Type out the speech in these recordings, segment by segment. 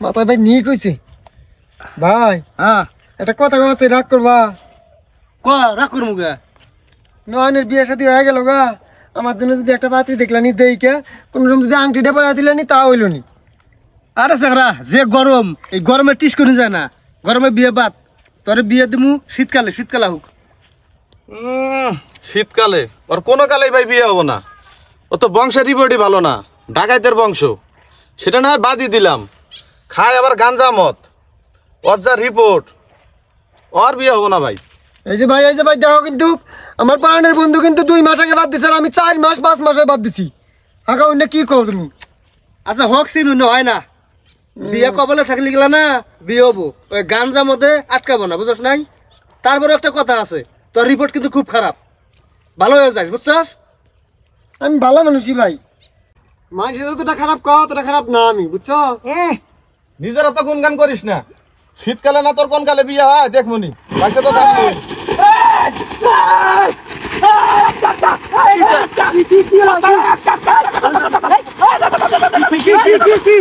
মাথায় ভাই নিয়ে কইছে। ভাই হ্যাঁ। একটা কথা আছে রাগ করবা? ক রাখ করমু গা নয়নের বিয়ে শাদী হয়ে গেল গা। আমার জন্য যদি একটা পাত্রী দেখলানি দেই কে। কোন রকম যদি আংটিটা পরে দিলানি তা হইল নি। আরে সাংরা যে গরম এই গরমে টিস করে যায় না। গরমে বিয়ে বাদ। তোরে বিয়ে দিমু শীতকালে শীতকালে হোক। শীতকালে। ওর কোনো কালেই ভাই বিয়ে হব না। ও তো বংশের রিপোর্টই ভালো না ডাকাইতের বংশ। সেটা না হয় বাদই দিলাম। খায় আবার গাঞ্জা মত ওর যা রিপোর্ট ওর বিয়ে হব না ভাই। এই যে ভাই এই যে ভাই দেখো কিন্তু আমার পাড়ানের বন্ধু কিন্তু দুই মাস আগে বাদ দিছে আর আমি চার মাস পাঁচ মাস বাদ দিছি। হাঁকা অন্য কি কর তুমি? আচ্ছা হোক সিন হয় না। বিয়ে কবলে থাকলে গেলা না বিয়ে হব। ওই গাঞ্জা মধ্যে আটকাবো না বুঝছ নাই? তারপরে একটা কথা আছে তোর রিপোর্ট কিন্তু খুব খারাপ। ভালো হয়ে যাস বুঝছস? আমি ভালো মানুষই ভাই মানুষের যতটা খারাপ কও ততটা খারাপ না আমি বুঝছ নিজেরা তো গুনগান করিস না শীতকালে না তোর কোন কালে বিয়ে হয় দেখ মনি পয়সা তো থাকবে কি কি কি কি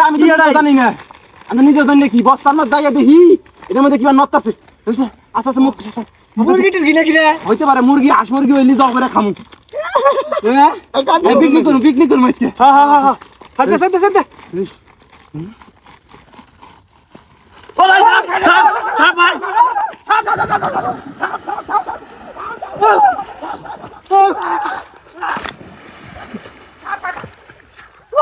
আমি তো জানি না আমি নিজেও জানি না কি বস্তার মধ্যে যাইয়া দেখি এটার মধ্যে কিবা নট আছে আস্তে আস্তে মুখ। মুরগি টুরগি নাকি রে হইতে পারে মুরগি হাঁস মুরগি হইলে যাও করে খামু হ্যাঁ পিকনিক করুন পিকনিক করুন আজকে হ্যাঁ হ্যাঁ হ্যাঁ হাতে সাথে সাথে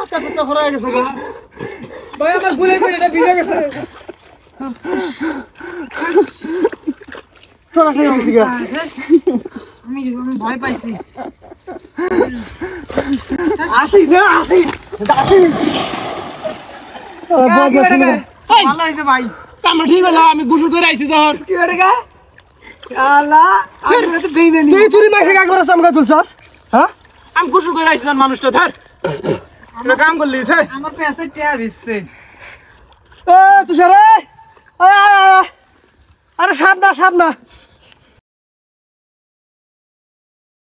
আটা ফুটা গেছে গা। ভাই আমার ভুলে এটা ভিজে গেছে। চল আসলে গেছি গা আমি ভয় পাইছি। আসি না আসি। আসি। ভালো হয়েছে ভাই। কামা ঠিক হলো আমি গোসল করে আইছি ধর কি গা? আমি তো তুই তুলছস? হ্যাঁ? আমি গোসল করে আইছি মানুষটা ধর। এটা কাম করলিস হ্যাঁ আমার পেছে টিয়া দিচ্ছে। এ তুষার। আরে সাপ না সাপ না।